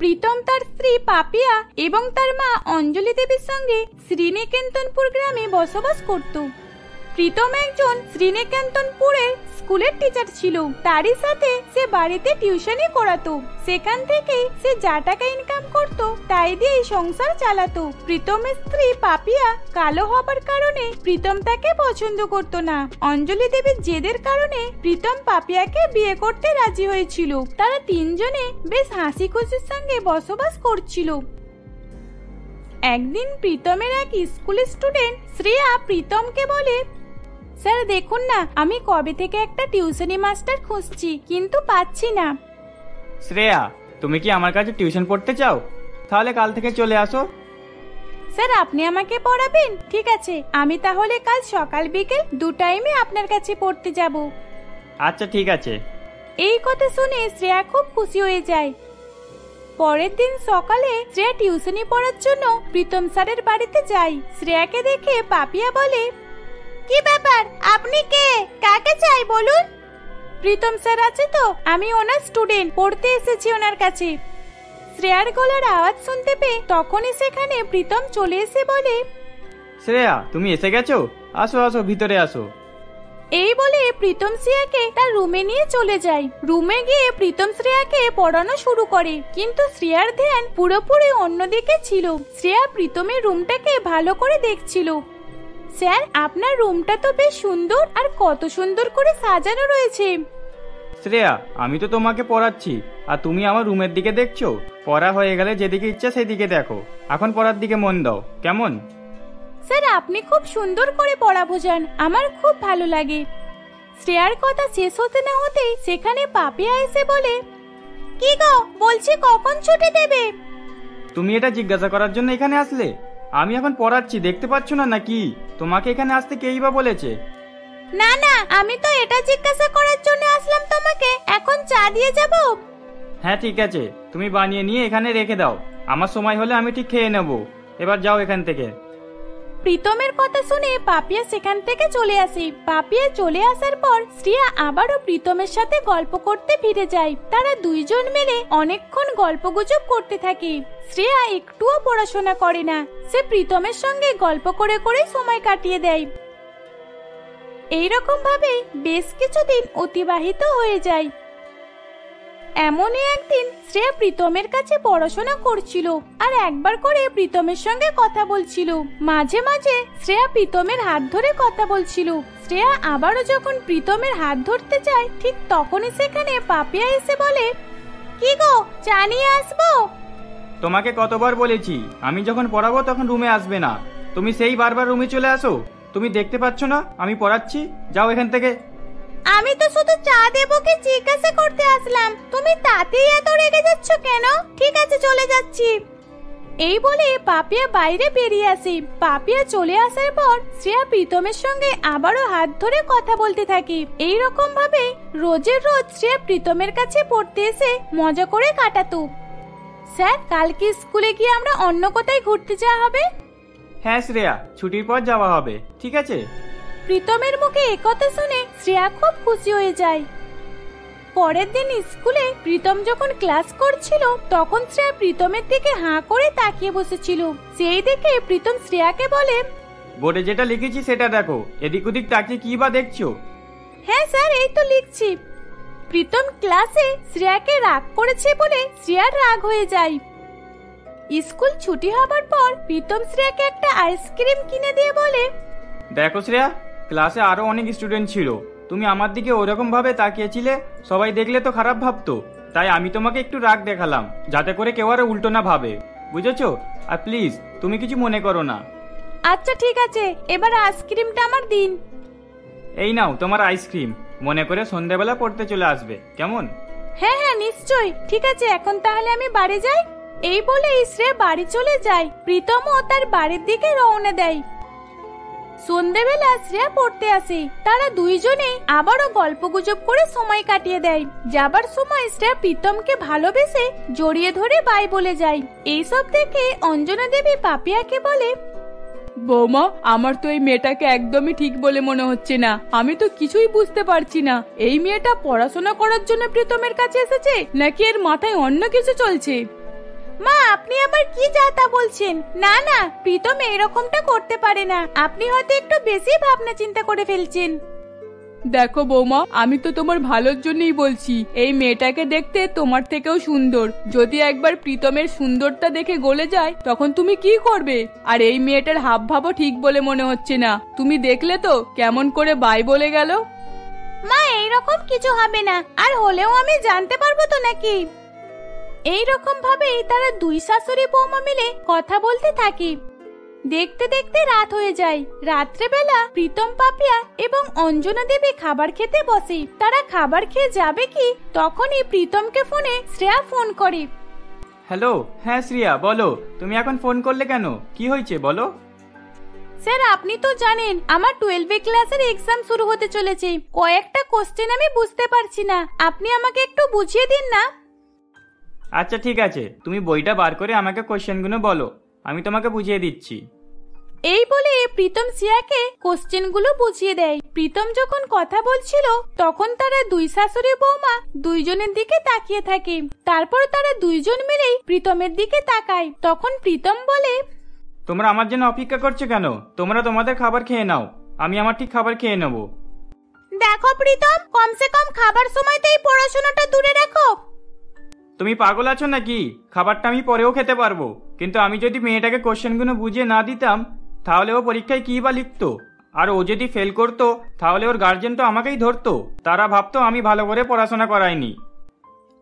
প্রীতম তার স্ত্রী পাপিয়া এবং তার মা অঞ্জলি দেবীর সঙ্গে শ্রীনিকেতনপুর গ্রামে বসবাস করত। প্রীতম একজন শ্রীনিকেতনপুরের স্কুলের টিচার ছিল। তারই সাথে সে বাড়িতে টিউশনই করাতো। সেখান থেকে সে যা টাকা ইনকাম করত, তাই দিয়ে সংসার চালাতো। প্রীতমের স্ত্রী পাপিয়া কালো হবার কারণে প্রীতম তাকে পছন্দ করত না। অঞ্জলি দেবীর জেদের কারণে প্রীতম পাপিয়াকে বিয়ে করতে রাজি হয়েছিল। তারা তিনজনে বেশ হাসি খুশির সঙ্গে বসবাস করছিল। একদিন প্রীতমের এক স্কুলের স্টুডেন্ট শ্রেয়া প্রীতমকে বলে স্যার দেখুন না আমি কবে থেকে একটা টিউশনি মাস্টার খুঁজছি কিন্তু পাচ্ছি না। শ্রেয়া তুমি কি আমার কাছে টিউশন পড়তে চাও? তাহলে কাল থেকে চলে আসো। স্যার আপনি আমাকে পড়াবেন? ঠিক আছে আমি তাহলে কাল সকাল বিকেল দু টাইমে আপনার কাছে পড়তে যাব। আচ্ছা ঠিক আছে। এই কথা শুনে শ্রেয়া খুব খুশি হয়ে যায়। পরের দিন সকালে শ্রেয়া টিউশনি পড়ার জন্য প্রীতম স্যারের বাড়িতে যায়। শ্রেয়াকে দেখে পাপিয়া বলে কি ব্যাপার? আপনি কে? কাকে চাই বলুন? প্রীতম স্যার আছে তো? আমি ওনার স্টুডেন্ট পড়তে এসেছি ওনার কাছে। শ্রেয়ার গলার আওয়াজ শুনতে পেয়ে তখনই সেখানে প্রীতম চলে এসে বলে শ্রেয়া তুমি এসে গেছো? আসো আসো ভিতরে আসো। এই বলে প্রীতম শ্রেয়াকে তার রুমে নিয়ে চলে যায়। রুমে গিয়ে প্রীতম শ্রেয়াকে পড়ানো শুরু করে। কিন্তু শ্রেয়ার ধ্যান পুরোপুরি অন্যদিকে ছিল। শ্রেয়া প্রীতমের রুমটাকে ভালো করে দেখছিল। স্যার আপনার রুমটা তো বেশ সুন্দর আর কত সুন্দর করে সাজানো রয়েছে। শ্রেয়া আমি তো তোমাকে পড়াচ্ছি আর তুমি আমার রুমের দিকে দেখছ। পড়া হয়ে গেলে যেদিকে ইচ্ছা সেদিকে দেখো। এখন পড়ার দিকে মন দাও কেমন? স্যার আপনি খুব সুন্দর করে পড়া বোঝান আমার খুব ভালো লাগে। শ্রেয়ার কথা শেষ হতে না হতেই সেখানে পাপিয়া এসে বলে কি গো বলছি কখন ছুটি দেবে? তুমি এটা জিজ্ঞাসা করার জন্য এখানে আসলে? আমি এখন পড়াচ্ছি দেখতে পাচ্ছ না নাকি? তোমাকে এখানে আসতে কেই বা বলেছে? না না আমি তো এটা জিজ্ঞাসা করার জন্য আসলাম তোমাকে। এখন চা দিয়ে যাব? হ্যাঁ ঠিক আছে। তুমি বানিয়ে নিয়ে এখানে রেখে দাও। আমার সময় হলে আমি ঠিক খেয়ে নেব। এবার যাও এখান থেকে। প্রীতমের কথা শুনে পাপিয়া সেখান থেকে চলে আসে। পাপিয়া চলে আসার পর শ্রিয়া আবারও প্রীতমের সাথে গল্প করতে ফিরে যায়। তারা দুইজন মিলে অনেকক্ষণ গল্পগুজব করতে থাকে। শ্রেয়া একটুও পড়াশোনা করে না। সে প্রীতমের সঙ্গে গল্প করে করে সময় কাটিয়ে দেয়। এইরকম ভাবে বেশ কিছুদিন অতিবাহিত হয়ে যায়। এমনই একদিন শ্রেয়া প্রীতমের কাছে পড়াশোনা করছিল আর একবার করে প্রীতমের সঙ্গে কথা বলছিল। মাঝে মাঝে শ্রেয়া প্রীতমের হাত ধরে কথা বলছিল। শ্রেয়া আবারও যখন প্রীতমের হাত ধরতে যায়, ঠিক তখনই সেখানে পাপিয়া এসে বলে, কি গো জানিয়ে আসব? তোমাকে কতবার বলেছি, আমি যখন পড়াবো তখন রুমে আসবে না। তুমি সেই বারবার রুমে চলে আসো। তুমি দেখতে পাচ্ছ না, আমি পড়াচ্ছি। যাও এখান থেকে। আমি তো শুধু চা দেবো কি জিজ্ঞাসা করতে আসলাম। তুমি তাতেই এত রেগে যাচ্ছ কেন? ঠিক আছে, চলে যাচ্ছি। এই বলে পাপিয়া বাইরে বেরিয়ে আসে। পাপিয়া চলে আসার পর শ্রেয়া প্রীতমের সঙ্গে আবারও হাত ধরে কথা বলতে থাকি। এই রকম ভাবে রোজের রোজ শ্রেয়া প্রীতমের কাছে পড়তে এসে মজা করে কাটাতো। স্যার, কালকে স্কুলে গিয়ে আমরা অন্য কোথায় ঘুরতে যাওয়া হবে? হ্যাঁ শ্রেয়া, ছুটির পর যাওয়া হবে। ঠিক আছে? প্রীতমের মুখে একথা শুনে শ্রেয়া খুব খুশি হয়ে যায়। পরের দিন স্কুলে প্রীতম যখন ক্লাস করছিল তখন শ্রেয়া প্রীতমের দিকে হাঁ করে তাকিয়ে বসেছিল। সেই দেখে প্রীতম শ্রেয়াকে বলে বোর্ডে যেটা লিখেছি সেটা দেখো এদিক ওদিক তাকিয়ে কি বা দেখছ? হ্যাঁ স্যার এই তো লিখছি। প্রীতম ক্লাসে শ্রেয়াকে রাগ করেছে বলে শ্রেয়ার রাগ হয়ে যায়। স্কুল ছুটি হবার পর প্রীতম শ্রেয়াকে একটা আইসক্রিম কিনে দিয়ে বলে দেখো শ্রেয়া ক্লাসে আরও অনেক স্টুডেন্ট ছিল। তুমি আমার দিকে ওরকম ভাবে তাকিয়েছিলে সবাই দেখলে তো খারাপ ভাবতো। তাই আমি তোমাকে একটু রাগ দেখালাম যাতে করে কেউ আর উল্টো না ভাবে। বুঝেছ? আর প্লিজ তুমি কিছু মনে করো না। আচ্ছা ঠিক আছে। এবার আইসক্রিমটা আমার দিন। এই নাও তোমার আইসক্রিম। মনে করে সন্ধেবেলা পড়তে চলে আসবে। কেমন? হ্যাঁ হ্যাঁ নিশ্চয় ঠিক আছে এখন তাহলে আমি বাড়ি যাই। এই বলে শ্রেয়া বাড়ি চলে যায়। প্রীতমও তার বাড়ির দিকে রওনা দেয়। সন্ধেবেলা শ্রেয়া পড়তে আসে। তারা দুইজনে আবারও গল্প গুজব করে সময় কাটিয়ে দেয়। যাবার সময় শ্রেয়া প্রীতমকে ভালোবেসে জড়িয়ে ধরে বাই বলে যায়। এইসব দেখে অঞ্জনা দেবী পাপিয়াকে বলে, বৌমা, আমার তো এই মেয়েটাকে একদমই ঠিক বলে মনে হচ্ছে না। আমি তো কিছুই বুঝতে পারছি না। এই মেয়েটা পড়াশোনা করার জন্য প্রীতমের কাছে এসেছে? নাকি এর মাথায় অন্য কিছু চলছে? মা আপনি আবার কি যা তা বলছেন? না না প্রীতম এরকমটা করতে পারে না। আপনি হয়তো একটু বেশি ভাবনা চিন্তা করে ফেলছেন। দেখো বৌমা আমি তো তোমার ভালোর জন্যই বলছি। এই মেয়েটাকে দেখতে তোমার থেকেও সুন্দর। যদি একবার প্রীতমের সুন্দরটা দেখে গলে যায় তখন তুমি কি করবে? আর এই মেয়েটার হাব ভাবও ঠিক বলে মনে হচ্ছে না। তুমি দেখলে তো কেমন করে বাই বলে গেল। মা এইরকম কিছু হবে না। আর হলেও আমি জানতে পারব তো নাকি? এই রকম ভাবেই তারা দুই শাশুড়ি বৌমা মিলে কথা বলতে থাকে। দেখতে দেখতে রাত হয়ে যায়। রাত্রেবেলা প্রীতম পাপিয়া এবং অঞ্জনা দেবী খাবার খেতে বসে। তারা খাবার খেয়ে যাবে কি? তখনই প্রীতমকে ফোনে শ্রেয়া ফোন করে। হ্যালো হ্যাঁ শ্রেয়া বলো তুমি এখন ফোন করলে কেন? কি হয়েছে বলো। স্যার আপনি তো জানেন আমার টুয়েলভে ক্লাসের এক্সাম শুরু হতে চলেছে। কয়েকটা কোশ্চেন আমি বুঝতে পারছি না। আপনি আমাকে একটু বুঝিয়ে দিন না? আচ্ছা ঠিক আছে। তুমি বইটা বার করে আমাকে কোশ্চেনগুলো বলো। আমি তোমাকে বুঝিয়ে দিচ্ছি। এই বলে প্রীতম সিয়াকে কোশ্চেনগুলো বুঝিয়ে দেয়। প্রীতম যখন কথা বলছিল তখন তারা দুই শাশুড়ি বৌমা দুইজনের দিকে তাকিয়ে থাকে। তারপর তারা দুইজন মিলেই প্রীতমের দিকে তাকায়। তখন প্রীতম বলে তোমরা আমার জন্য অপেক্ষা করছ কেন? তোমরা তোমাদের খাবার খেয়ে নাও। আমি আমার ঠিক খাবার খেয়ে নেব। দেখো প্রীতম কমসে কম খাবার সময়তেই পড়াশোনাটা দূরে রাখো। তুমি পাগল আছো নাকি? খাবারটা আমি পরেও খেতে পারব। কিন্তু আমি যদি মেয়েটাকে কোশ্চেনগুলো বুঝিয়ে না দিতাম, তাহলে ও পরীক্ষায় কী বা লিখতো? আর ও যদি ফেল করতো, তাহলে ওর গার্জেন তো আমাকেই ধরতো। তারা ভাবতো আমি ভালো করে পড়াশোনা করাইনি।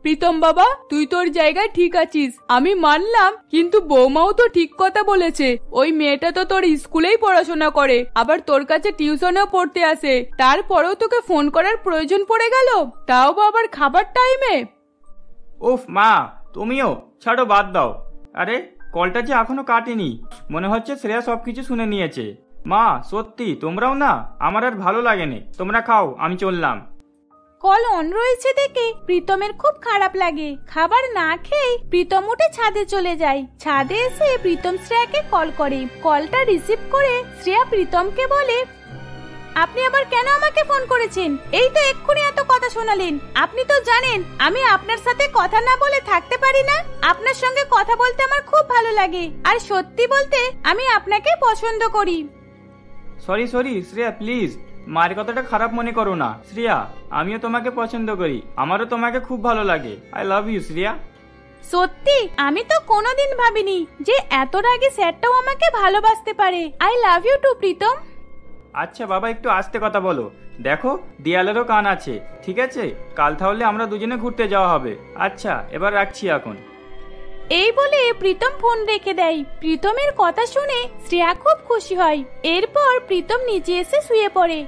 প্রীতম বাবা, তুই তোর জায়গায় ঠিক আছিস। আমি মানলাম, কিন্তু বৌমাও তো ঠিক কথা বলেছে। ওই মেয়েটা তো তোর স্কুলেই পড়াশোনা করে, আবার তোর কাছে টিউশনেও পড়তে আসে। তারপরেও তোকে ফোন করার প্রয়োজন পড়ে গেল? তাও আবার খাবার টাইমে উফ, মা, তুমিও, ছাড়ো, বাদ দাও। আরে, কলটা যে এখনও কাটেনি, মনে হচ্ছে শ্রেয়া সবকিছু শুনে নিয়েছে। মা, সত্যি, তোমরাও না, আমার আর ভালো লাগেনি। তোমরা খাও, আমি চললাম। কল অন রয়েছে দেখে প্রীতমের খুব খারাপ লাগে। খাবার না খেয়ে প্রীতম উঠে ছাদে চলে যায়। ছাদে এসে প্রীতম শ্রেয়াকে কল করে। কলটা রিসিভ করে শ্রেয়া প্রীতমকে বলে আপনি আবার কেন আমাকে ফোন করেছেন? এই তো এক্ষুনি এত কথা শোনালেন। আপনি তো জানেন আমি আপনার সাথে কথা না বলে থাকতে পারি না। আপনার সঙ্গে কথা বলতে আমার খুব ভালো লাগে। আর সত্যি বলতে আমি আপনাকে পছন্দ করি। সরি সরি শ্রেয়া প্লিজ মার কথাটা খারাপ মনে করো না। শ্রেয়া আমিও তোমাকে পছন্দ করি। আমারও তোমাকে খুব ভালো লাগে। I love you Shreya. সত্যি? আমি তো কোনোদিন ভাবিনি যে এত রাগে স্যারটাও আমাকে ভালোবাসতে পারে। I love you too Pritam. আচ্ছা বাবা, একটু আস্তে কথা বলো। দেখো, দেয়ালেরও কান আছে, ঠিক আছে? কাল তাহলে আমরা দুজনে ঘুরতে যাওয়া হবে। আচ্ছা এবার রাখছি এখন। এই বলে প্রীতম ফোন রেখে দেয়। প্রীতমের কথা শুনে শ্রেয়া খুব খুশি হয়। এরপর প্রীতম নিচে এসে শুয়ে পড়ে।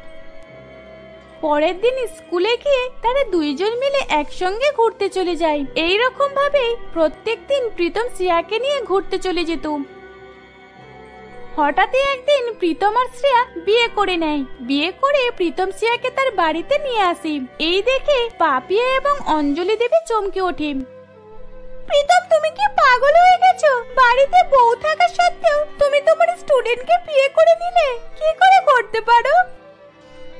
পরের দিন স্কুলে গিয়ে তারা দুইজন মিলে একসঙ্গে ঘুরতে চলে যায়। এই রকম ভাবে প্রত্যেক দিন প্রীতম শ্রেয়াকে নিয়ে ঘুরতে চলে যেত। হঠাৎই একদিন প্রীতম আর শ্রেয়া বিয়ে করে নেয়। বিয়ে করে প্রীতম শ্রেয়াকে তার বাড়িতে নিয়ে আসে। এই দেখে পাপিয়া এবং অঞ্জলি দেবী চমকে ওঠে। প্রীতম, তুমি কি পাগল হয়ে গেছো? বাড়িতে বউ থাকা সত্ত্বেও তুমি তোমার স্টুডেন্টকে বিয়ে করে নিলে? কি করে করতে পারো?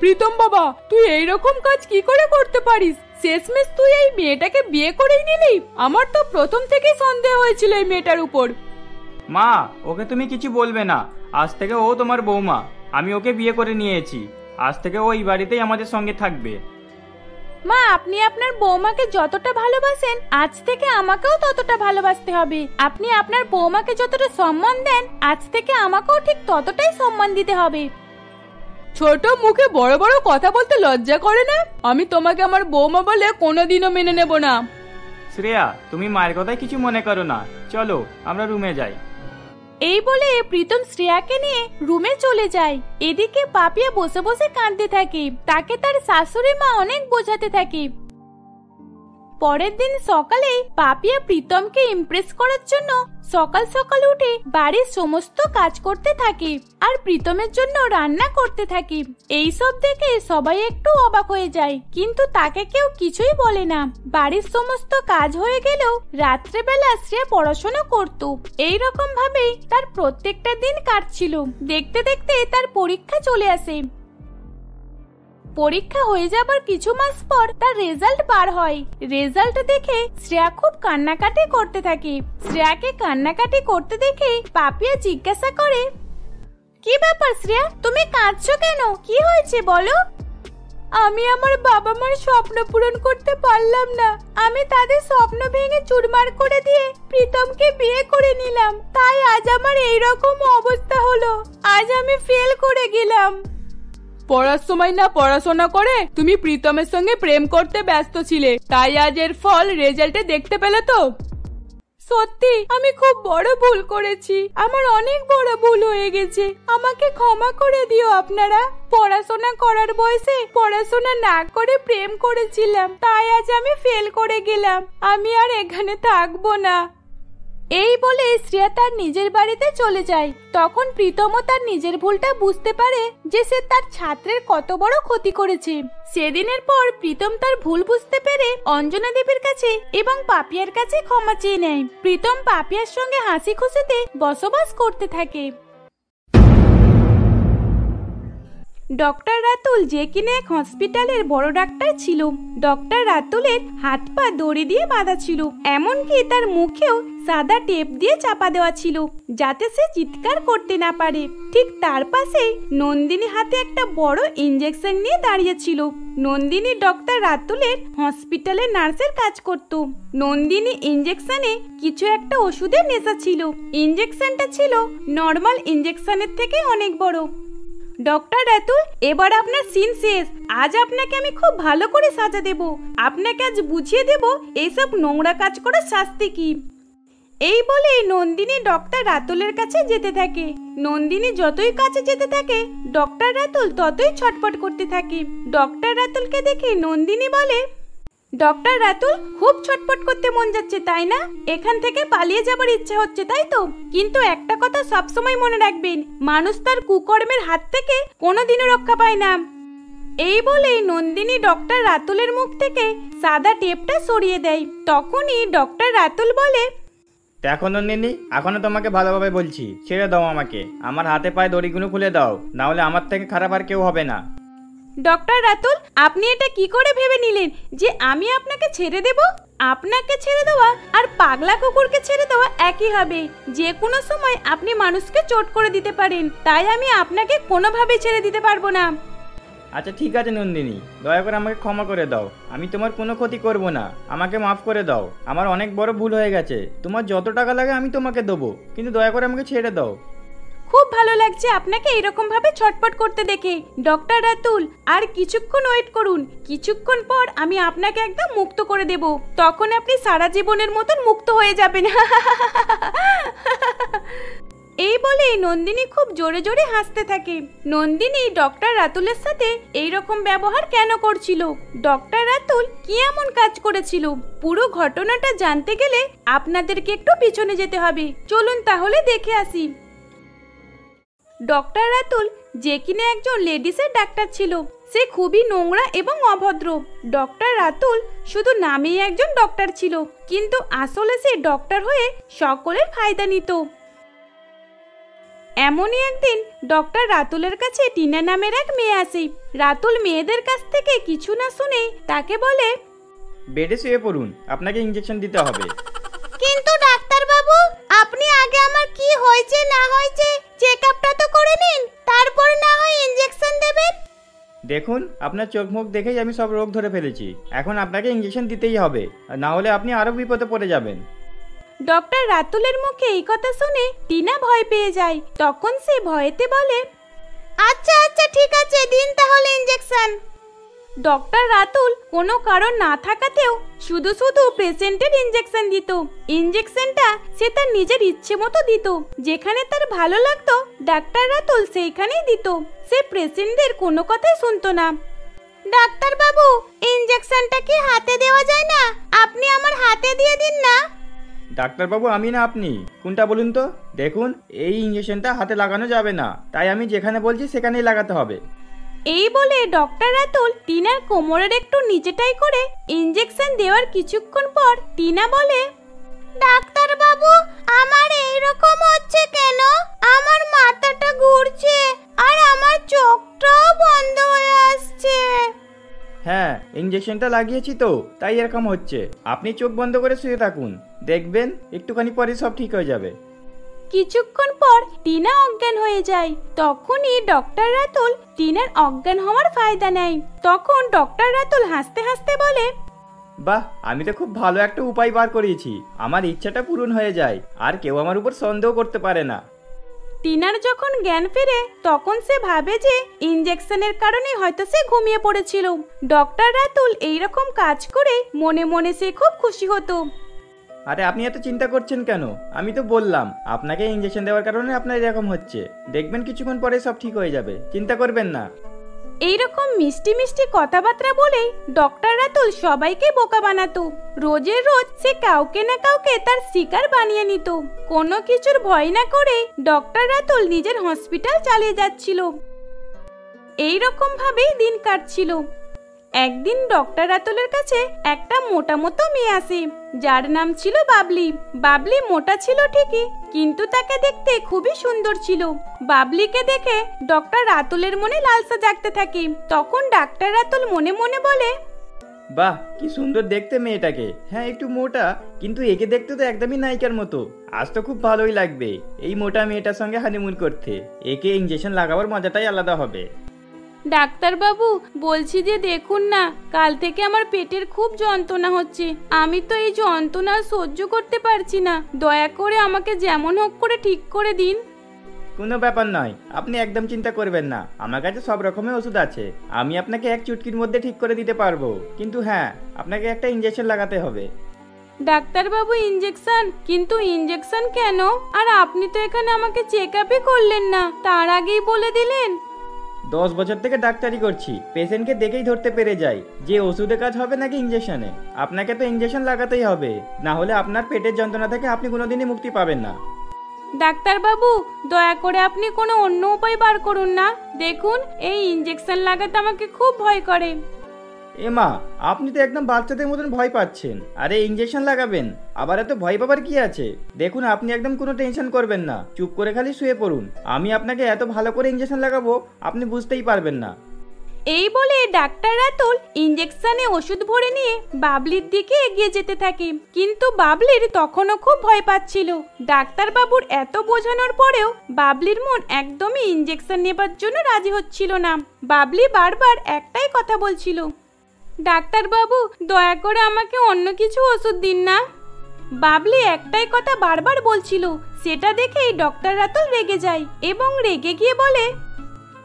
প্রীতম বাবা, তুই এই রকম কাজ কি করে করতে পারিস? শেষমেশ তুই এই মেয়েটাকে বিয়ে করেই নিলি? আমার তো প্রথম থেকেই সন্দেহ হয়েছিল এই মেয়েটার উপর। মা ওকে তুমি কিছু বলবে না। আজ থেকে ও তোমার বৌমা। আমি ওকে বিয়ে করে নিয়েছি। আজ থেকে ও এই বাড়িতেই আমাদের সঙ্গে থাকবে। মা আপনি আপনার বৌমাকে যতটা ভালোবাসেন আজ থেকে আমাকেও ততটা ভালোবাসতে হবে। আপনি আপনার বৌমাকে যতটা সম্মান দেন আজ থেকে আমাকেও ঠিক ততটাই সম্মান দিতে হবে। ছোট মুখে বড় বড় কথা বলতে লজ্জা করে না? আমি তোমাকে আমার বৌমা বলে কোনোদিনও মেনে নেব না। শ্রেয়া তুমি মায়ের কথায় কিছু মনে করো না। চলো আমরা রুমে যাই। এই বলে প্রীতম শ্রেয়াকে নিয়ে রুমে চলে যায়। এদিকে পাপিয়া বসে বসে কাঁদতে থাকে। তাকে তার শাশুড়ি মা অনেক বোঝাতে থাকে। পরের দিন সকালে পাপিয়া প্রীতমকে ইমপ্রেস করার জন্য সকাল সকাল উঠে বাড়ির সমস্ত কাজ করতে থাকে আর প্রীতমের জন্য রান্না করতে থাকে। এই সব দেখে সবাই একটু অবাক হয়ে যায়। কিন্তু তাকে কেউ কিছুই বলে না। বাড়ির সমস্ত কাজ হয়ে গেলেও রাত্রেবেলা শ্রেয়া পড়াশোনা করত। এই রকম ভাবেই তার প্রত্যেকটা দিন কাটছিল। দেখতে দেখতে তার পরীক্ষা চলে আসে। পরীক্ষা হয়ে যাবার কিছু মাস পর তার রেজাল্ট বার হয়। রেজাল্ট দেখে শ্রেয়া খুব কান্নাকাটি করতে থাকে। শ্রেয়াকে কান্নাকাটি করতে দেখে পাপিয়া জিজ্ঞাসা করে, কি ব্যাপার শ্রেয়া, তুমি কাঁদছো কেন? কি হয়েছে বলো? আমি আমার বাবা মার স্বপ্ন পূরণ করতে পারলাম না। আমি তাদের স্বপ্ন ভেঙে চুরমার করে দিয়ে প্রীতমকে বিয়ে করে নিলাম। তাই আজ আমার এই রকম অবস্থা হলো। আজ আমি ফেল করে গেলাম। পড়ার সময় না পড়াশোনা করে তুমি প্রীতমের সঙ্গে প্রেম করতে ব্যস্ত ছিলে। তাই আজ এর ফল রেজাল্টে দেখতে পেলে তো? সত্যি, আমি খুব বড় ভুল করেছি। আমার অনেক বড় ভুল হয়ে গেছে। আমাকে ক্ষমা করে দিও আপনারা। পড়াশোনা করার বয়সে পড়াশোনা না করে প্রেম করেছিলাম। তাই আজ আমি ফেল করে গেলাম। আমি আর এখানে থাকব না। এই বলে শ্রেয়া তার নিজের বাড়িতে চলে যায়। তখন প্রীতমও তার নিজের ভুলটা বুঝতে পারে যে সে তার ছাত্রের কত বড় ক্ষতি করেছে। সেদিনের পর প্রীতম তার ভুল বুঝতে পেরে অঞ্জনা দেবীর কাছে এবং পাপিয়ার কাছে ক্ষমা চেয়ে নেয়। প্রীতম পাপিয়ার সঙ্গে হাসি খুশিতে বসবাস করতে থাকে। ডক্টর রাতুল যে কিনা এক হসপিটালের বড় ডাক্তার ছিল। ডক্টর রাতুলের হাত পা দড়ি দিয়ে বাঁধা ছিল। এমনকি তার মুখেও সাদা টেপ দিয়ে চাপা দেওয়া ছিল, যাতে সে চিৎকার করতে না পারে। ঠিক তার পাশে নন্দিনী হাতে একটা বড় ইঞ্জেকশন নিয়ে দাঁড়িয়েছিল নন্দিনী ডক্টর রাতুলের হসপিটালে নার্সের কাজ করত। নন্দিনী ইঞ্জেকশনে কিছু একটা ওষুধের নেশা ছিল। ইঞ্জেকশনটা ছিল নর্মাল ইঞ্জেকশনের থেকে অনেক বড়। ডক্টর রাতুল এবার আপনার সিন শেষ। আজ আপনাকে আমি খুব ভালো করে সাজা দেব। আপনাকে আজ বুঝিয়ে দেব এইসব নোংরা কাজ করার শাস্তি কি। এই বলে নন্দিনী ডক্টর রাতুলের কাছে যেতে থাকে। নন্দিনী যতই কাছে যেতে থাকে, ডক্টর রাতুল ততই ছটপট করতে থাকে। ডক্টর রাতুলকে দেখে নন্দিনী বলে ডক্টর রাতুল খুব ছটপট করতে মন যাচ্ছে, তাই না? এখান থেকে পালিয়ে যাবার ইচ্ছা হচ্ছে, তাই তো? কিন্তু একটা কথা সবসময় মনে রাখবেন, মানুষ তার কুকর্মের হাত থেকে কোনোদিনও রক্ষা পায় না। এই বলে নন্দিনী ডক্টর রাতুলের মুখ থেকে সাদা টেপটা সরিয়ে দেয়। তখনই ডক্টর রাতুল বলে, দেখো নন্দিনী, এখনও তোমাকে ভালোভাবে বলছি, ছেড়ে দাও আমাকে। আমার হাতে পায়ে দড়িগুলো খুলে দাও, নাহলে আমার থেকে খারাপ আর কেউ হবে না। ডক্টর রাতুল, আপনি এটা কি করে ভেবে নিলেন যে আমি আপনাকে ছেড়ে দেব? আপনাকে ছেড়ে দেওয়া আর পাগলা কুকুরকে ছেড়ে দেওয়া একই হবে। যে কোনো সময় আপনি মানুষকে চোট করে দিতে পারেন, তাই আমি আপনাকে কোনোভাবে ছেড়ে দিতে পারব না। আচ্ছা ঠিক আছে নন্দিনী। দয়া করে আমাকে ক্ষমা করে দাও। আমি তোমার কোনো ক্ষতি করব না। আমাকে মাফ করে দাও। আমার অনেক বড় ভুল হয়ে গেছে। তোমার যত টাকা লাগে আমি তোমাকে দেবো। কিন্তু দয়া করে আমাকে ছেড়ে দাও। খুব ভালো লাগছে আপনাকে এরকম ভাবে ছটপট করতে দেখে। ডক্টর রাতুল, আর কিছুক্ষণ ওয়েট করুন। কিছুক্ষণ পর আমি আপনাকে একদম মুক্ত করে দেব। তখন আপনি সারা জীবনের মতন মুক্ত হয়ে যাবেন। এই বলে নন্দিনী খুব জোরে জোরে হাসতে থাকে। নন্দিনী ডক্টর রাতুলের সাথে এই রকম ব্যবহার কেন করছিল? ডক্টর রাতুল কি এমন কাজ করেছিল? পুরো ঘটনাটা জানতে গেলে আপনাদেরকে একটু পিছনে যেতে হবে। চলুন তাহলে দেখে আসি। ডক্টর রাতুল যে কিনা একজন লেডিসের ডাক্তার ছিল সে খুবই নোংরা এবং অভদ্র। ডক্টর রাতুল শুধু নামেই একজন ডক্টর ছিল কিন্তু আসলে সে ডক্টর হয়ে সকলের ফায়দা নিত। এমনই একদিন ডক্টর রাতুলের কাছে টিনা নামের এক মেয়ে আসে। রাতুল মেয়েদের কাছ থেকে কিছু না শুনে তাকে বলে বেডে শুয়ে পড়ুন আপনাকে ইঞ্জেকশন দিতে হবে। কিন্তু ডাক্তার বাবু আপনি আগে আমার কি হয়েছে না হয়েছে চেকআপটা তো করে নিন তারপর না হয় ইনজেকশন দেবেন। দেখুন আপনার চোখ মুখ দেখেই আমি সব রোগ ধরে ফেলেছি। এখন আপনাকে ইঞ্জেকশন দিতেই হবে না হলে আপনি আরও বিপদে পড়ে যাবেন। ডক্টর রাতুলের মুখে এই কথা শুনে টিনা ভয় পেয়ে যায়। তখন সে ভয়েতে বলে আচ্ছা আচ্ছা ঠিক আছে দিন তাহলে ইনজেকশন ডক্টর রাতুল কোনো কারণ না থাকাতেও শুধু শুধু পেশেন্টের ইঞ্জেকশন দিত। ইঞ্জেকশনটা সে তার নিজের ইচ্ছে মতো দিত। যেখানে তার ভালো লাগতো, ডাক্তার রাতুল সেইখানেই দিত। সে পেশেন্টদের কোনো কথাই শুনতো না। ডাক্তার বাবু ইনজেকশনটা কি হাতে দেওয়া যায় না? আপনি আমার হাতে দিয়ে দিন না। ডাক্তারবাবু, আমি না আপনি। কোনটা বলুন তো? দেখুন, এই ইঞ্জেকশনটা হাতে লাগানো যাবে না। তাই আমি যেখানে বলছি সেখানেই লাগাতে হবে। এই বলে ডক্টর রাতুল টিনার কোমরের একটু নিচেটাই করে ইনজেকশন দেওয়ার কিছুক্ষণ পর টিনা বলে ডাক্তার বাবু আমার এই রকম হচ্ছে কেন? আমার মাথাটা ঘুরছে আর আমার চোখটাও বন্ধ হয়ে আসছে। হ্যাঁ ইঞ্জেকশনটা লাগিয়েছি তো, তাই এরকম হচ্ছে। আপনি চোখ বন্ধ করে শুয়ে থাকুন। দেখবেন, একটুখানি পরে সব ঠিক হয়ে যাবে। কিছুক্ষণ পর টিনা অজ্ঞান হয়ে যায়। তখনই ডক্টর রাতুল টিনার অজ্ঞান হওয়ার ফায়দা নেয়। তখন ডক্টর রাতুল হাসতে হাসতে বলে বাহ আমি তো খুব ভালো একটা উপায় বার করিয়েছি। আমার ইচ্ছাটা পূরণ হয়ে যায় আর কেউ আমার উপর সন্দেহ করতে পারে না। টিনার যখন জ্ঞান ফেরে তখন সে ভাবে যে ইঞ্জেকশনের কারণে হয়তো সে ঘুমিয়ে পড়েছিল। ডক্টর রাতুল এইরকম কাজ করে মনে মনে সে খুব খুশি হতো। আরে আপনি এত চিন্তা করছেন কেন? আমি তো বললাম, আপনাকে ইঞ্জেকশন দেওয়ার কারণে আপনার এরকম হচ্ছে। দেখবেন কিছুক্ষণ পরে সব ঠিক হয়ে যাবে। চিন্তা করবেন না। এইরকম মিষ্টি মিষ্টি কথাবার্তা বলেই ডক্টর রাতুল সবাইকে বোকা বানাতো। রোজের রোজ সে কাউকে না কাউকে তার শিকার বানিয়ে নিত। কোনো কিছুর ভয় না করে ডক্টর রাতুল নিজের হসপিটাল চালিয়ে যাচ্ছিল। এই রকম ভাবেই দিন কাটছিল। একদিন ডক্টর রাতুলের কাছে একটা মোটামতো মেয়ে আসে। যার নাম ছিল বাবলি। বাবলি মোটা ছিল ঠিকই, কিন্তু তাকে দেখতে খুবই সুন্দর ছিল। বাবলিকে দেখে ডক্টর রাতুলের মনে লালসা জাগতে থাকে। তখন ডাক্তার রাতুল মনে মনে বলে, বাহ, কি সুন্দর দেখতে মেয়েটাকে। হ্যাঁ একটু মোটা, কিন্তু একে দেখতে তো একদমই নায়িকার মতো। আজ তো খুব ভালোই লাগবে এই মোটা মেয়েটার সঙ্গে হানিমুন করতে। একে ইঞ্জেকশন লাগাবার মজাটাই আলাদা হবে। ডাক্তারবাবু বলছি যে দেখুন না কাল থেকে আমার পেটের খুব যন্ত্রণা হচ্ছে। আমি তো এই যন্ত্রণা সহ্য করতে পারছি না। দয়া করে আমাকে যেমন হোক করে ঠিক করে দিন। কোনো ব্যাপার নয় আপনি একদম চিন্তা করবেন না। আমার কাছে সব রকমের ওষুধ আছে। আমি আপনাকে এক চুটকির মধ্যে ঠিক করে দিতে পারব। কিন্তু হ্যাঁ আপনাকে একটা ইঞ্জেকশন লাগাতে হবে। ডাক্তারবাবু ইঞ্জেকশন কিন্তু ইঞ্জেকশন কেন? আর আপনি তো এখানে আমাকে চেক আপই করলেন না। তার আগেই বলে দিলেন। দশ বছর থেকে ডাক্তারি করছি। পেশেন্টকে দেখেই ধরতে পেরে যাই। যে ওষুধে কাজ হবে নাকি ইঞ্জেকশনে আপনাকে তো ইঞ্জেকশন লাগাতেই হবে। না হলে আপনার পেটের যন্ত্রণা থেকে আপনি কোনোদিনই মুক্তি পাবেন না। ডাক্তারবাবু, দয়া করে আপনি কোনো অন্য উপায় বার করুন না। দেখুন, এই ইঞ্জেকশন লাগাতে আমাকে খুব ভয় করে। এ মা, আপনি তো একদম বাচ্চাদের মতন ভয় পাচ্ছেন। আরে ইঞ্জেকশন লাগাবেন। আবার এত ভয় পাবার কি আছে? দেখুন, আপনি একদম কোনো টেনশন করবেন না। চুপ করে খালি শুয়ে পড়ুন। আমি আপনাকে এত ভালো করে ইঞ্জেকশন লাগাবো, আপনি বুঝতেই পারবেন না। এই বলে ডাক্তার রাতুল ইঞ্জেকশনে ওষুধ ভরে নিয়ে বাবলির দিকে এগিয়ে যেতে থাকে। কিন্তু বাবলির তখনও খুব ভয় পাচ্ছিল। ডাক্তারবাবুর এত বোঝানোর পরেও বাবলির মন একদমই ইঞ্জেকশন নেবার জন্য রাজি হচ্ছিল না। বাবলি বারবার একটাই কথা বলছিল ডাক্তারবাবু, দয়া করে আমাকে অন্য কিছু ওষুধ দিন না। বাবলি একটাই কথা বারবার বলছিল, সেটা দেখেই ডক্টর রাতুল রেগে যায় এবং রেগে গিয়ে বলে,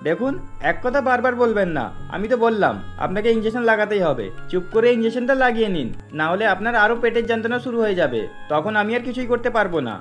দেখুন, এক কথা বারবার বলবেন না, আমি তো বললাম, আপনাকে ইঞ্জেকশন লাগাতেই হবে, চুপ করে ইঞ্জেকশনটা লাগিয়ে নিন, না হলে আপনার আরও পেটের যন্ত্রণা শুরু হয়ে যাবে, তখন আমি আর কিছুই করতে পারব না।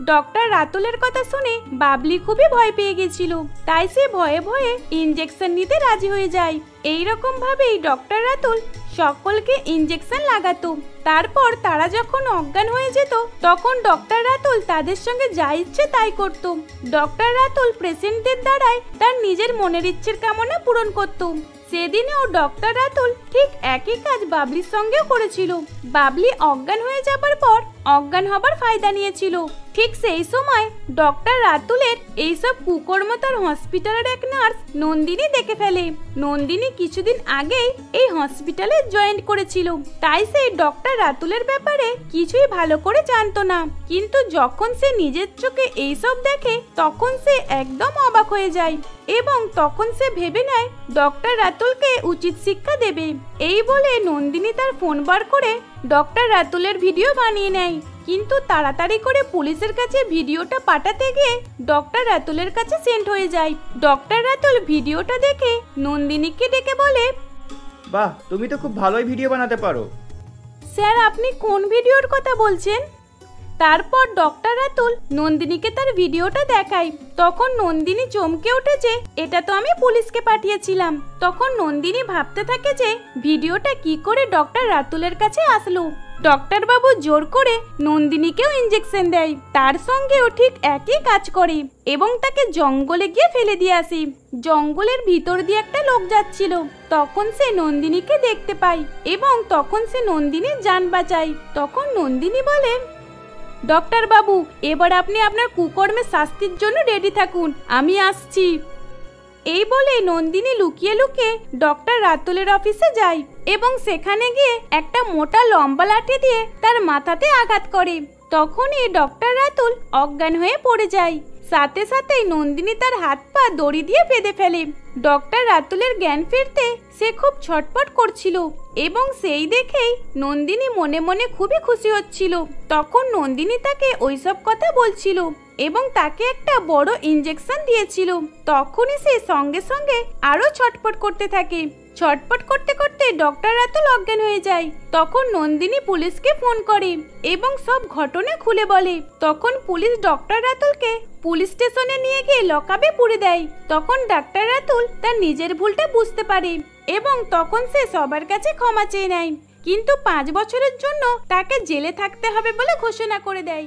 ডক্টর রাতুলের কথা শুনে বাবলি খুবই ভয় পেয়ে গেছিল। তাই সে ভয়ে ভয়ে ইঞ্জেকশন নিতে রাজি হয়ে যায়। এই রকম ভাবেই ডক্টর রাতুল সকলকে ইঞ্জেকশন লাগাতো। তারপর তারা যখন অজ্ঞান হয়ে যেত, তখন ডক্টর রাতুল তাদের সঙ্গে যা ইচ্ছে তাই করত। ডক্টর রাতুল পেশেন্টদের দ্বারাই তার নিজের মনের ইচ্ছের কামনা পূরণ করত। সেদিনেও ডক্টর রাতুল ঠিক একই কাজ বাবলির সঙ্গেও করেছিল। বাবলি অজ্ঞান হয়ে যাবার পর অজ্ঞান হবার ফায়দা নিয়েছিল। ঠিক সেই সময় ডক্টর রাতুলের এইসব কুকর্ম তার হসপিটালের এক নার্স নন্দিনী দেখে ফেলে। নন্দিনী কিছুদিন আগেই এই হসপিটালে জয়েন করেছিল। তাই সে ডক্টর রাতুলের ব্যাপারে কিছুই ভালো করে জানতো না। কিন্তু যখন সে নিজের চোখে এইসব দেখে, তখন সে একদম অবাক হয়ে যায় এবং তখন সে ভেবে নেয়, ডক্টর রাতুলকে উচিত শিক্ষা দেবে। এই বলে নন্দিনী তার ফোন বার করে ডক্টর রাতুলের ভিডিও বানিয়ে নেয়। কিন্তু তাড়াতাড়ি করে পুলিশের কাছে ভিডিওটা পাঠাতে গিয়ে ডক্টর রাতুলের কাছে সেন্ড হয়ে যায়। ডক্টর রাতুল ভিডিওটা দেখে নন্দিনীকে ডেকে বলে বাহ তুমি তো খুব ভালোই ভিডিও বানাতে পারো। স্যার আপনি কোন ভিডিওর কথা বলছেন? তারপর ডক্টর রাতুল নন্দিনীকে তার ভিডিওটা দেখায়। তখন নন্দিনী চমকে উঠেছে এটা তো আমি পুলিশকে পাঠিয়েছিলাম। তখন নন্দিনী ভাবতে থাকে যে ভিডিওটা কি করে ডক্টর রাতুলের কাছে আসলো? ডক্টর বাবু জোর করে নন্দিনীকেও ইঞ্জেকশন দেয়। তার সঙ্গেও ঠিক একই কাজ করে এবং তাকে জঙ্গলে গিয়ে ফেলে দিয়ে আসি। জঙ্গলের ভিতর দিয়ে একটা লোক যাচ্ছিল। তখন সে নন্দিনীকে দেখতে পায় এবং তখন সে নন্দিনীর যান বাঁচায় তখন নন্দিনী বলে ডক্টর বাবু এবার আপনি আপনার কুকর্মের শাস্তির জন্য রেডি থাকুন। আমি আসছি। এই বলে নন্দিনী লুকিয়ে লুকিয়ে ডক্টর রাতুলের অফিসে যায় এবং সেখানে গিয়ে একটা মোটা লম্বা লাঠি দিয়ে তার মাথাতে আঘাত করে। তখনই ডক্টর রাতুল অজ্ঞান হয়ে পড়ে যায়। সাথে সাথেই নন্দিনী তার হাত পা দড়ি দিয়ে বেঁধে ফেলে। ডক্টর রাতুলের জ্ঞান ফিরতে সে খুব ছটপট করছিল এবং সেই দেখেই নন্দিনী মনে মনে খুবই খুশি হচ্ছিল। তখন নন্দিনী তাকে ওইসব কথা বলছিল এবং তাকে একটা বড় ইঞ্জেকশন দিয়েছিল। তখনই সে সঙ্গে সঙ্গে আরও ছটপট করতে থাকে। ছটপট করতে করতে ডক্টর রাতুল অজ্ঞান হয়ে যায়। তখন নন্দিনী পুলিশকে ফোন করে এবং সব ঘটনা খুলে বলে। তখন পুলিশ ডক্টর রাতুলকে পুলিশ স্টেশনে নিয়ে গিয়ে লকাবে পুড়ে দেয়। তখন ডাক্তার রাতুল তার নিজের ভুলটা বুঝতে পারে এবং তখন সে সবার কাছে ক্ষমা চেয়ে নেয়। কিন্তু পাঁচ বছরের জন্য তাকে জেলে থাকতে হবে বলে ঘোষণা করে দেয়।